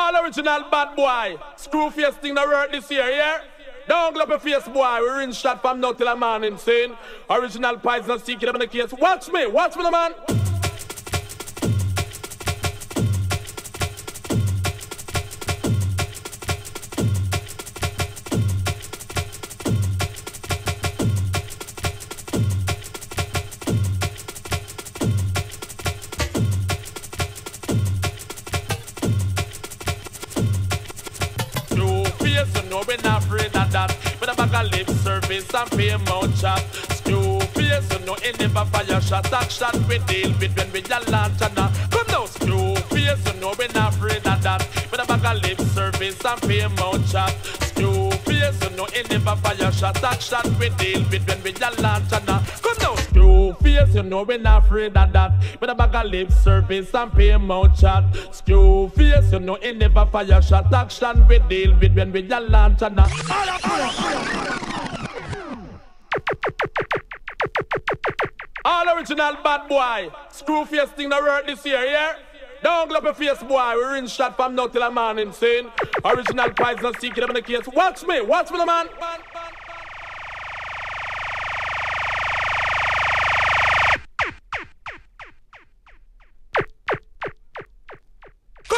All original bad boy. Screw face thing that work this year, yeah? Don't glop your face, boy. We rinse shot from now till a morning, saying original pies not secret up in the case. Watch me, watch me, the man. Pay mouth chat. Screw face, you know, it never fire shot. Action we deal with when we a launch and uh, Come now, screw face, you know, we not afraid of that. With a bag of lip service and pay mouth chat. Screw face, you know, it never fire shot. Action we deal with when we a launch and uh, Come now, screw face, you know, we not afraid of that. With a bag of lip service and pay mouth chat. Screw face, you know, it never fire shot. Action we deal with when we a launch and uh, All original bad boy. Screw face thing that work this year, yeah? Don't glop your face, boy. We rinse shot from now till a morning, saying original prize not secret up in the case. Watch me, watch me, the man.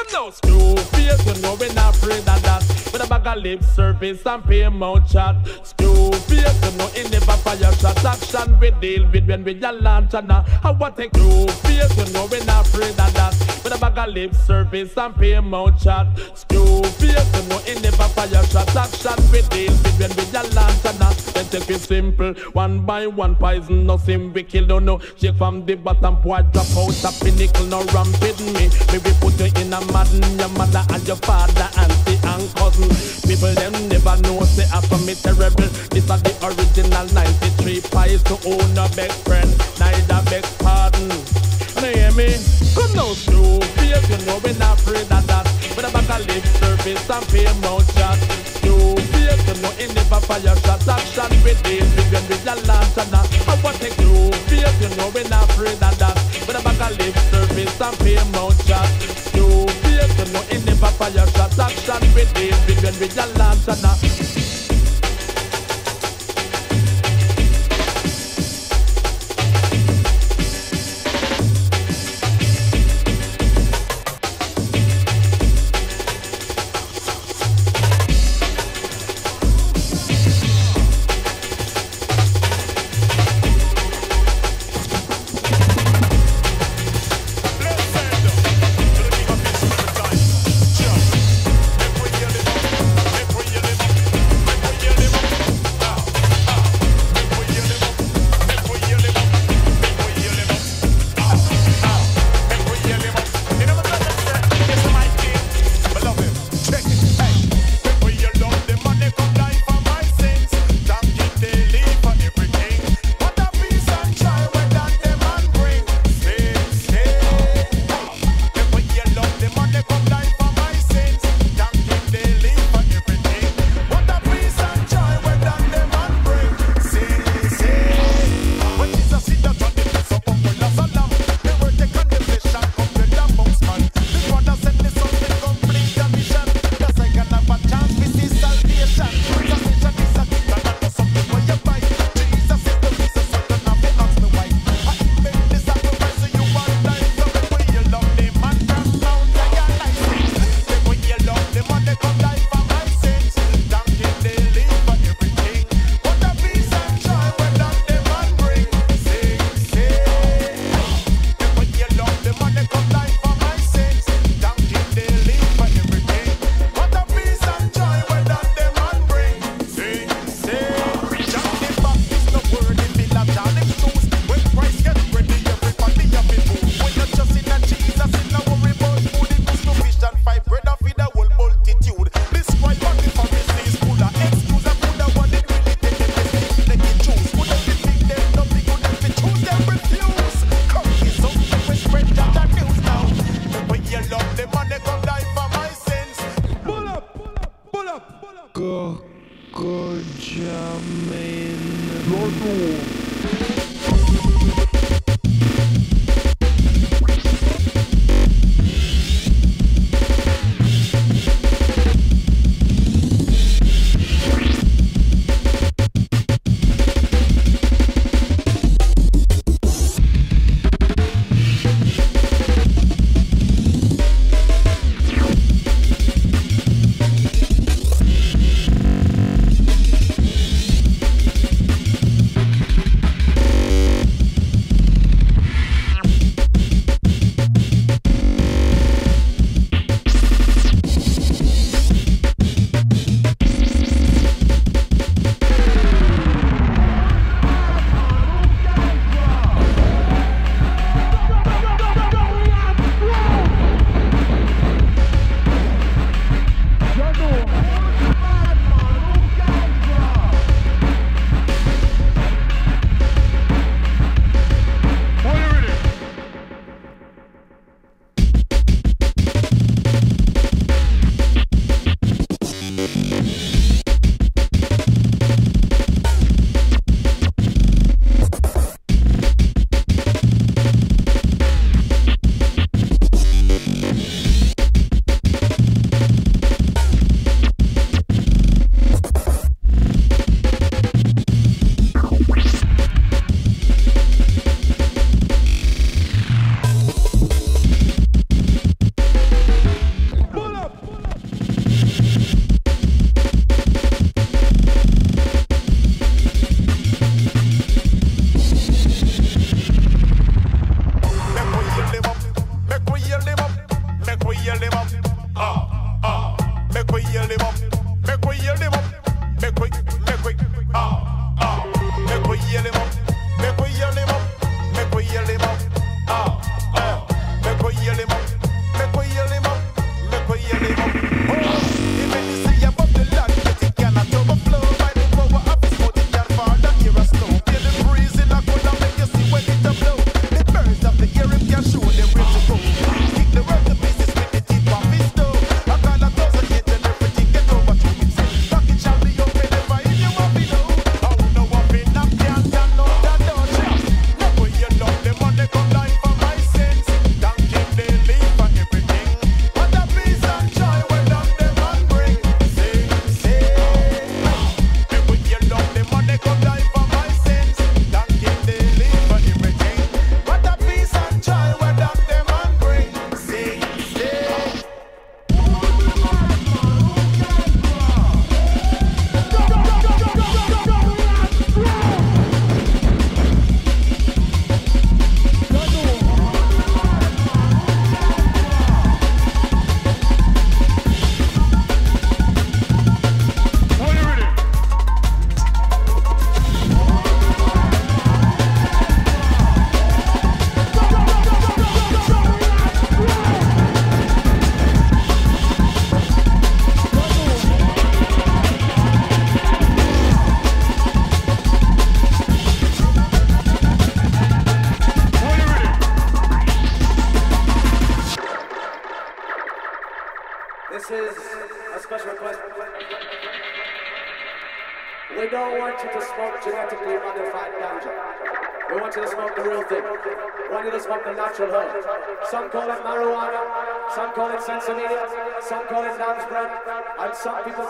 Come now, screw face, you know we're not afraid of that. With a bag of lip service and pay mouth chat. Screw face, you know it never fire shot. Action we deal with when we a launch and uh, I want to screw face, you know we're not afraid of that. A bag of lip service and pay mouth chat. Screw face, you know it never fire shot. Action we deal with when we a launch and then take it simple. One by one poison, nothing we kill, don't know. Shake from the bottom, boy, drop out the pinnacle, no ramping me. Maybe put you in a madden, your mother and your father, auntie and cousin. People them never know, say after me terrible. This are the original 93 pies to own a best friend, neither beg pardon. Hear me? Come now, screw face, you know we're not afraid of that. With a back of lip service and pay mouth shot. Screw face, you know it never fire shot. Action with with we a launch and that. I want to screw face, you know we're not afraid of that. With a back of lip service and pay mouth shot. Screw face, you know it never fire shot. Action with deal with when we some people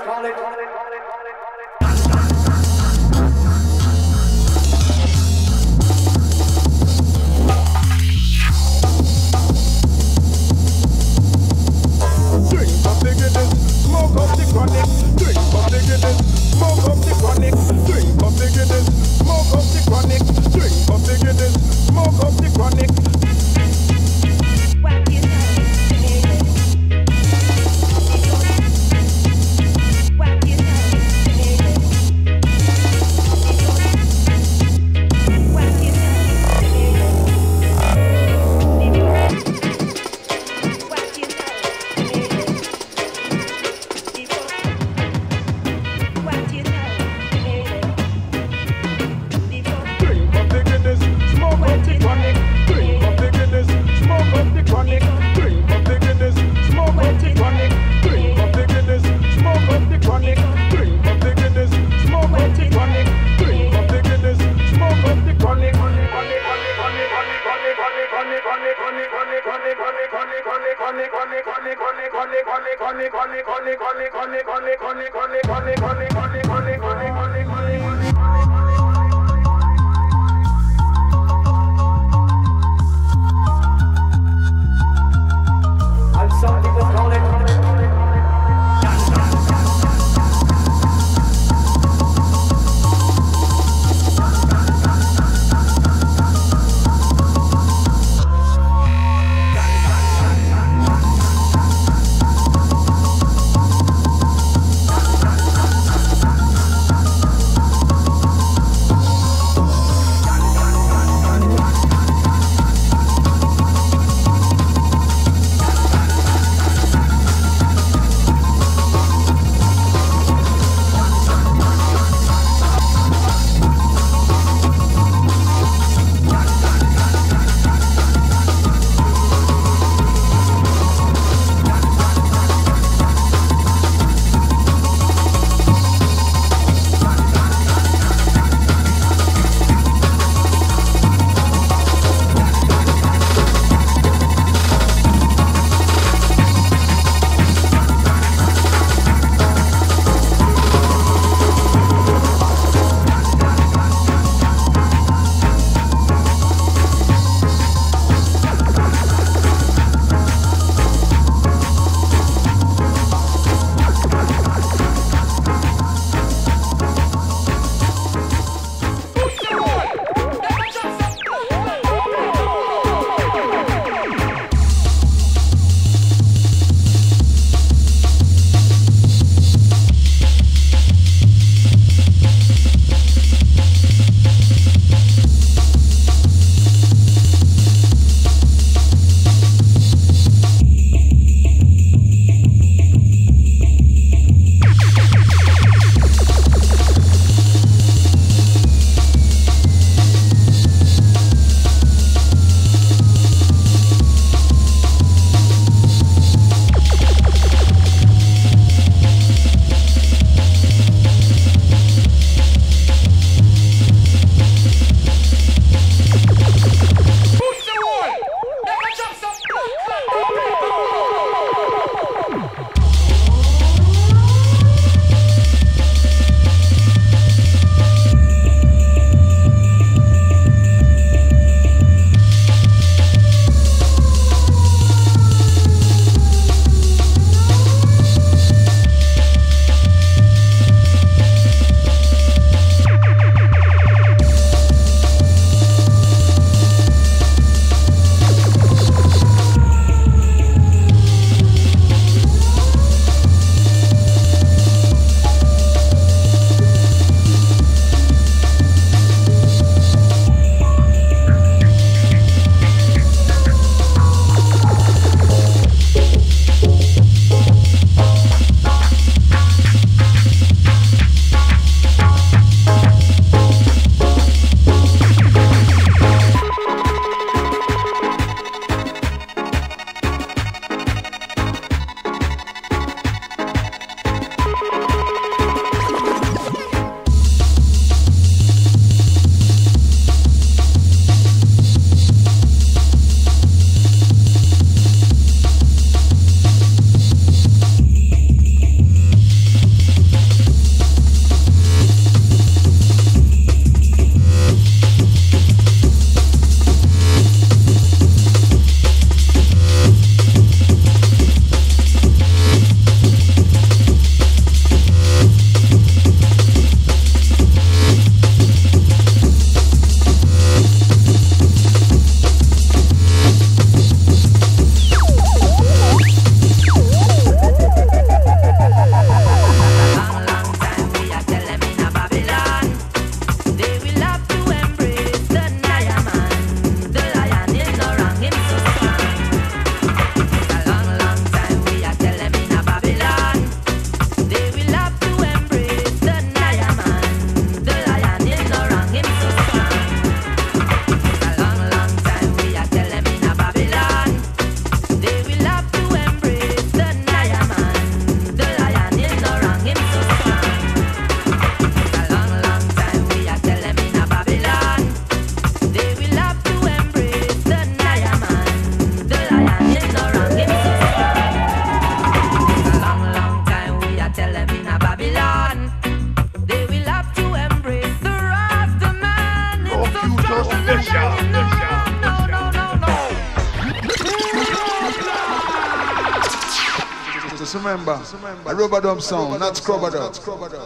remember, a dub sound, not scrubber dub.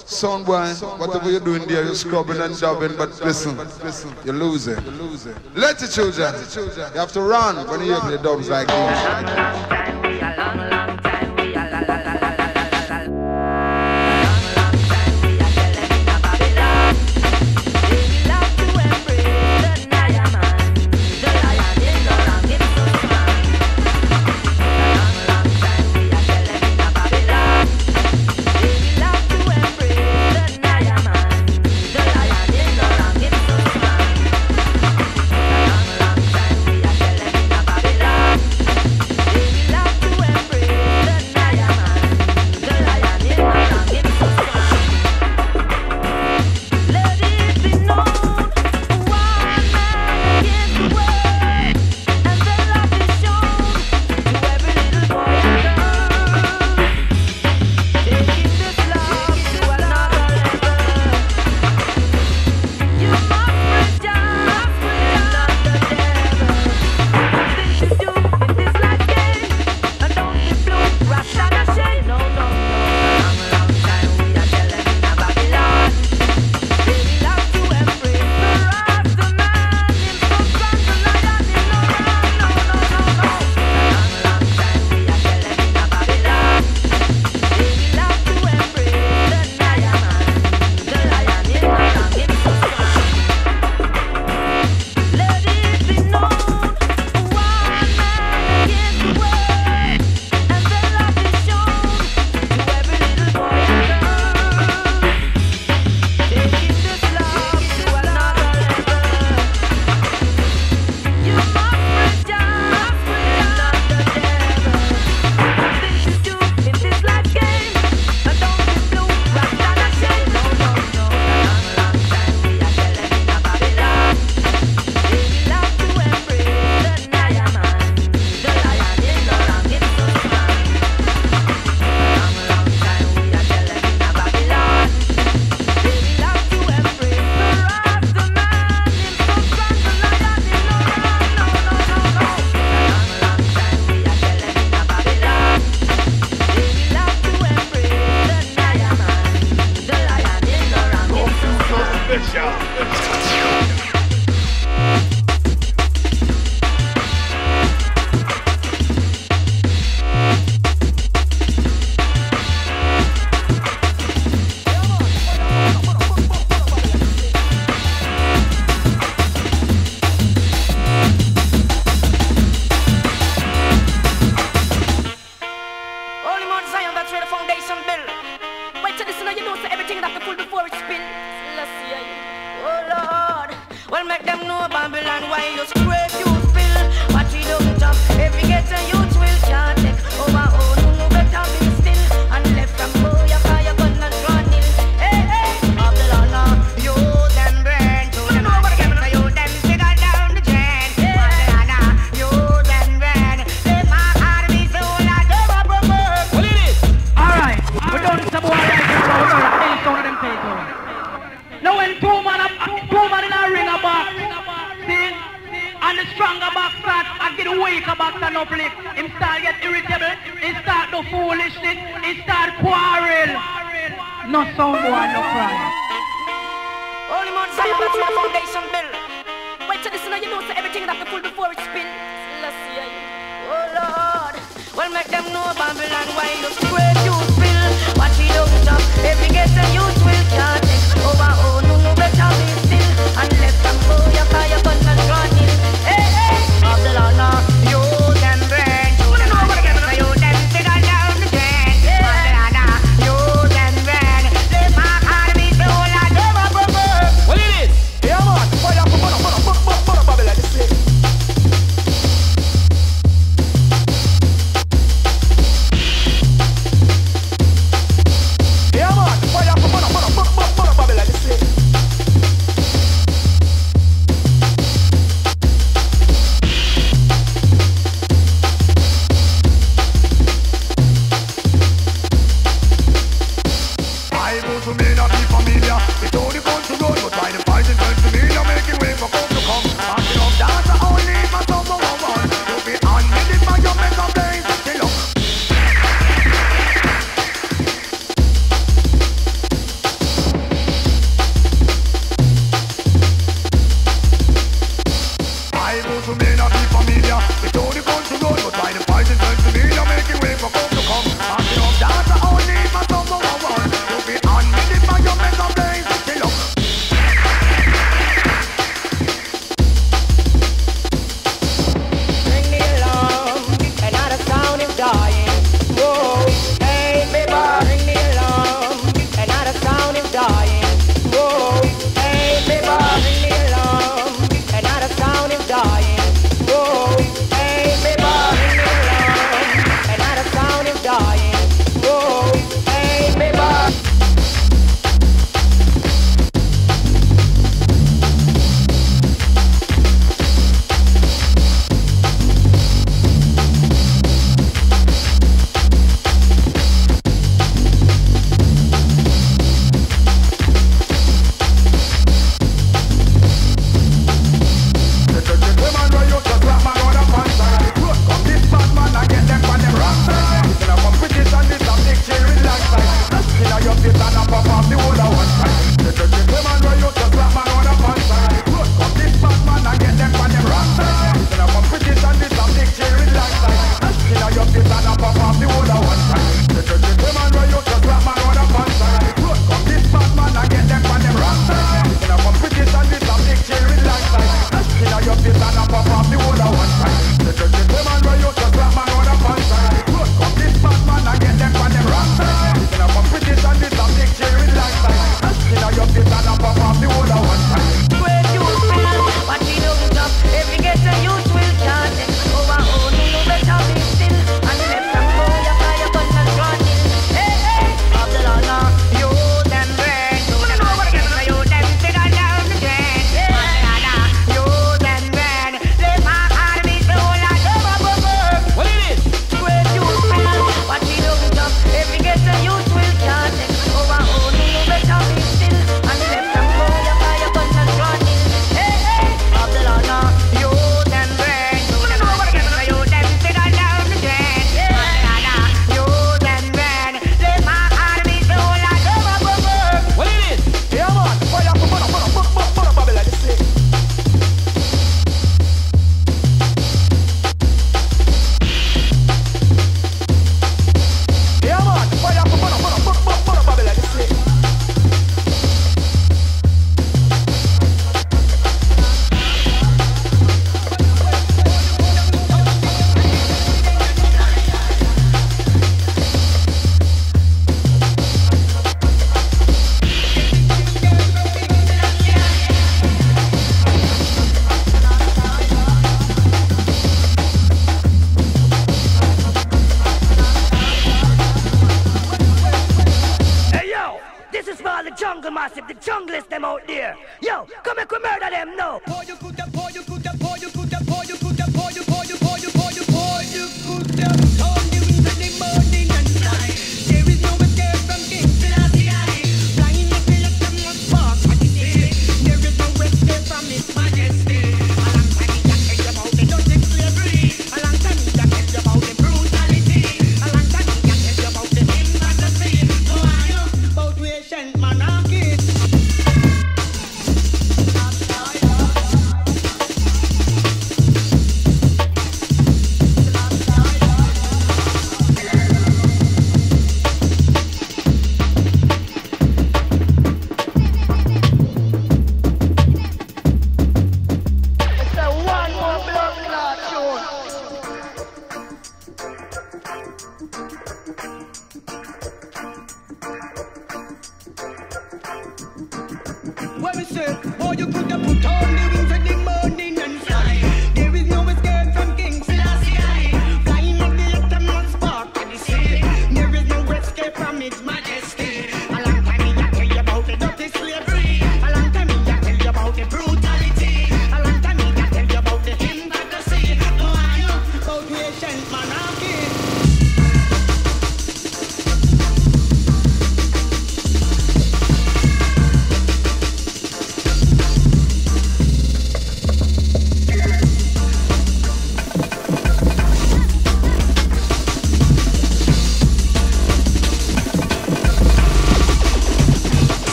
Sound boy, whatever you're doing there, you're scrubbing and dubbing, but listen, you're losing. Let the children, you have to run when you hear the dubs like this. just the way you. Watch it out, every get a new thrill.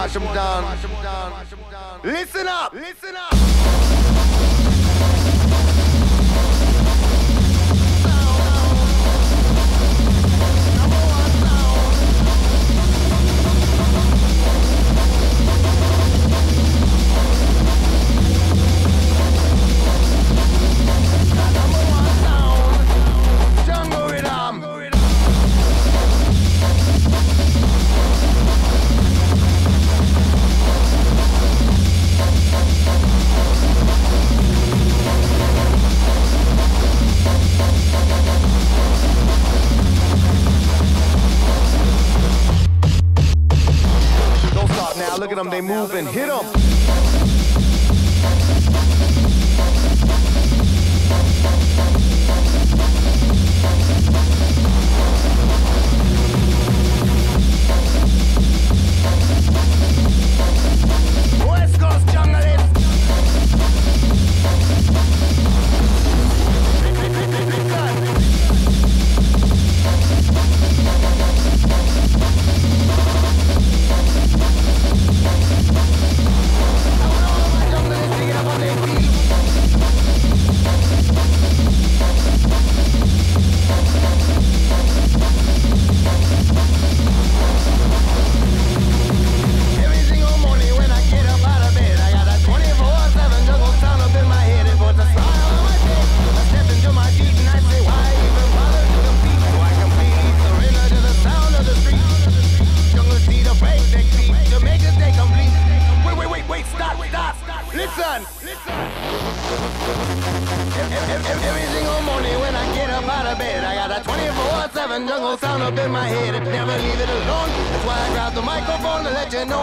watch them down. move and hit them.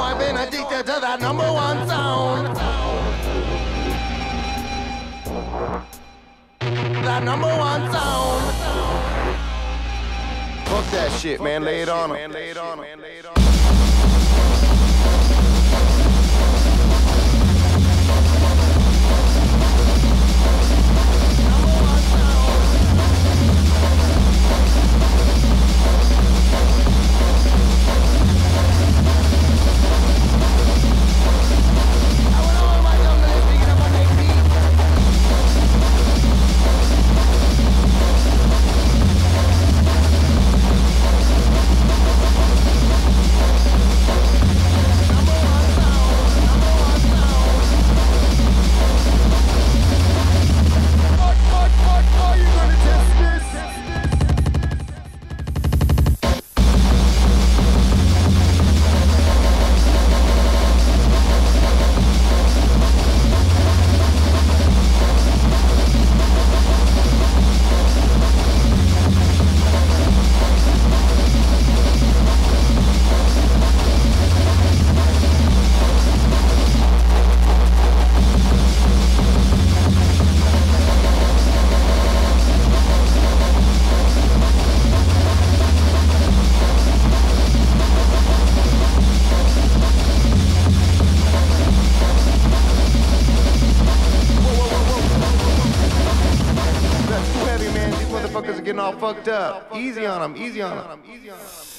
I've been addicted to that number one sound. That number one sound. Fuck that shit, man. Lay it on him. all fucked up. Easy on him. easy on him. Easy on him.